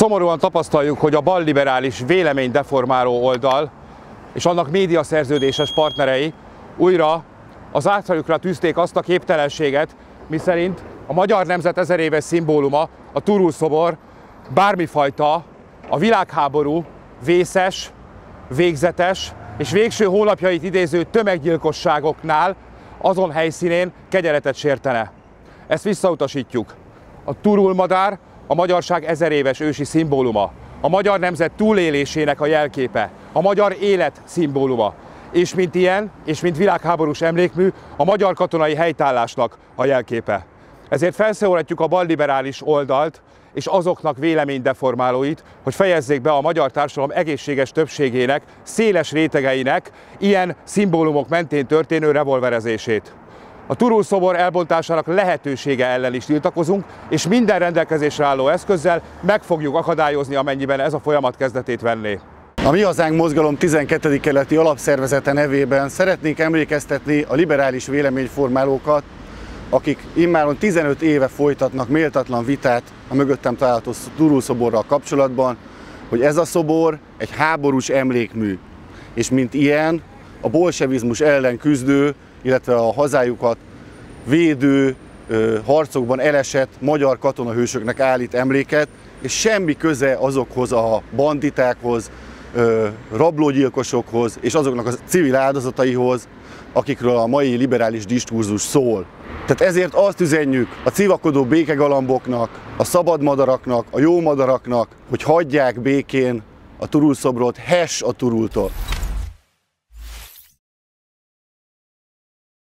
Szomorúan tapasztaljuk, hogy a balliberális véleménydeformáló oldal és annak médiaszerződéses partnerei újra az átfajukra tűzték azt a képtelenséget, miszerint a magyar nemzet ezer éves szimbóluma, a Turul szobor bármifajta a világháború vészes, végzetes és végső hónapjait idéző tömeggyilkosságoknál azon helyszínén kegyeletet sértene. Ezt visszautasítjuk. A turul madár a magyarság ezer éves ősi szimbóluma, a magyar nemzet túlélésének a jelképe, a magyar élet szimbóluma, és mint ilyen, és mint világháborús emlékmű, a magyar katonai helytállásnak a jelképe. Ezért felszólítjuk a balliberális oldalt, és azoknak véleménydeformálóit, hogy fejezzék be a magyar társadalom egészséges többségének, széles rétegeinek ilyen szimbólumok mentén történő revolverezését. A Turul szobor elbontásának lehetősége ellen is tiltakozunk, és minden rendelkezésre álló eszközzel meg fogjuk akadályozni, amennyiben ez a folyamat kezdetét venné. A Mi Hazánk Mozgalom 12. keleti alapszervezete nevében szeretnénk emlékeztetni a liberális véleményformálókat, akik immáron 15 éve folytatnak méltatlan vitát a mögöttem található Turul szoborral kapcsolatban, hogy ez a szobor egy háborús emlékmű, és mint ilyen a bolsevizmus ellen küzdő, illetve a hazájukat védő harcokban elesett magyar katonahősöknek állít emléket, és semmi köze azokhoz a banditákhoz, rablógyilkosokhoz és azoknak a civil áldozataihoz, akikről a mai liberális diskurzus szól. Tehát ezért azt üzenjük a civakodó békegalamboknak, a szabad madaraknak, a jó madaraknak, hogy hagyják békén a turulszobrot, hes a turultól.